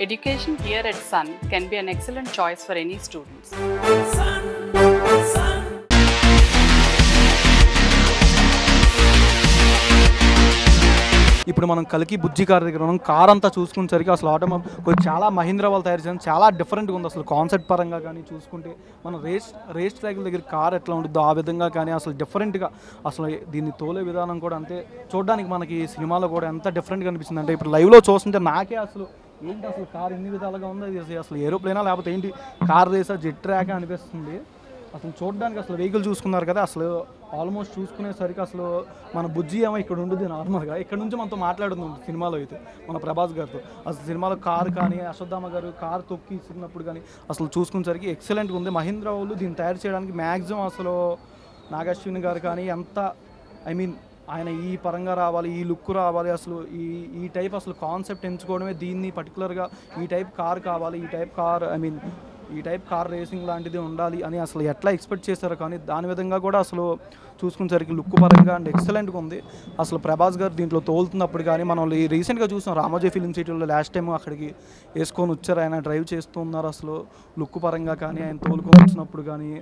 Education here at Sun can be an excellent choice for any students. ఇప్పుడు మనం కలికి బుజ్జి car దగ్గర ఉన్నాం. కార్ అంతా చూసుకునేసరికి అసలు ఆటోమొబైల్ చాలా మహీంద్రా వాళ్ళు తయారు చేయడం చాలా డిఫరెంట్గా ఉంది అసలు కాన్సెప్ట్ పరంగా కానీ చూసుకుంటే. మనం రేస్ రేస్ ట్రాక్ల దగ్గర కార్ ఎట్లా ఉంటుందో ఆ విధంగా కానీ అసలు డిఫరెంట్గా అసలు దీన్ని తోలే విధానం కూడా అంతే. చూడడానికి మనకి సినిమాలో కూడా ఎంత డిఫరెంట్గా అనిపిస్తుంది అంటే ఇప్పుడు లైవ్లో చూస్తుంటే నాకే అసలు ఏంటి అసలు కార్ ఎన్ని విధాలుగా ఉందో ఇది? అసలు- ఏరోప్లేనా లేకపోతే ఏంటి? కార్ రేసా జెట్ ట్రాక్ అనిపిస్తుంది. అసలు చూడడానికి అసలు వెహికల్ చూసుకున్నారు కదా అసలు ఆల్మోస్ట్ చూసుకునేసరికి అసలు మన బుజ్జి ఏమో ఇక్కడ ఉండదు నార్మల్గా. ఇక్కడ నుంచి మనతో మాట్లాడుతుంది సినిమాలో అయితే మన ప్రభాస్ గారితో. అసలు సినిమాలో కార్ కానీ అశ్వత్థామ గారు కార్ తొక్కి ఇస్తున్నప్పుడు కానీ అసలు చూసుకునేసరికి ఎక్సలెంట్గా ఉంది. మహీంద్రా వాళ్ళు దీన్ని తయారు చేయడానికి మ్యాక్సిమం అసలు నాగశ్విని గారు కానీ ఎంత ఐ మీన్ ఆయన ఈ పరంగా రావాలి ఈ లుక్ రావాలి అసలు ఈ ఈ టైప్ అసలు కాన్సెప్ట్ ఎంచుకోవడమే దీన్ని పర్టికులర్గా ఈ టైప్ కార్ కావాలి ఈ టైప్ కార్ ఐ మీన్ ఈ టైప్ కార్ రేసింగ్ లాంటిది ఉండాలి అని అసలు ఎట్లా ఎక్స్పెక్ట్ చేశారో కానీ దాని విధంగా కూడా అసలు చూసుకునేసరికి లుక్ పరంగా అండ్ ఎక్సలెంట్గా ఉంది. అసలు ప్రభాస్ గారు దీంట్లో తోలుతున్నప్పుడు కానీ మనం ఈ రీసెంట్గా చూసాం రామోజీ ఫిలిం సిటీలో లాస్ట్ టైం అక్కడికి వేసుకొని వచ్చారు. ఆయన డ్రైవ్ చేస్తున్నారు అసలు లుక్ పరంగా కానీ ఆయన తోలుకొని వచ్చినప్పుడు కానీ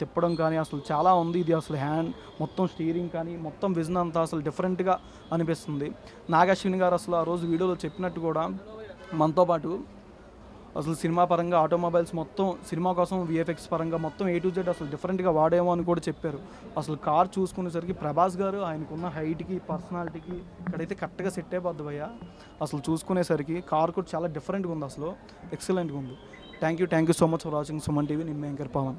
తిప్పడం కానీ అసలు చాలా ఉంది. ఇది అసలు హ్యాండ్ మొత్తం స్టీరింగ్ కానీ మొత్తం విజన్ అంతా అసలు డిఫరెంట్గా అనిపిస్తుంది. నాగశ్విని గారు అసలు ఆ రోజు వీడియోలో చెప్పినట్టు కూడా మనతో పాటు అసలు సినిమా పరంగా ఆటోమొబైల్స్ మొత్తం సినిమా కోసం విఎఫ్ఎక్స్ పరంగా మొత్తం ఏ టు జెడ్ అసలు డిఫరెంట్గా వాడేమో అని కూడా చెప్పారు. అసలు కార్ చూసుకునేసరికి ప్రభాస్ గారు ఆయనకున్న హైట్కి పర్సనాలిటీకి ఇక్కడైతే కరెక్ట్గా సెట్ అయిపోద్ది భయ్య. అసలు చూసుకునేసరికి కార్ కూడా చాలా డిఫరెంట్గా ఉంది అసలు. ఎక్సలెంట్గా ఉంది. Thank you thank you so much for watching Suman TV. నిమ్మ వెంకర్ పవన్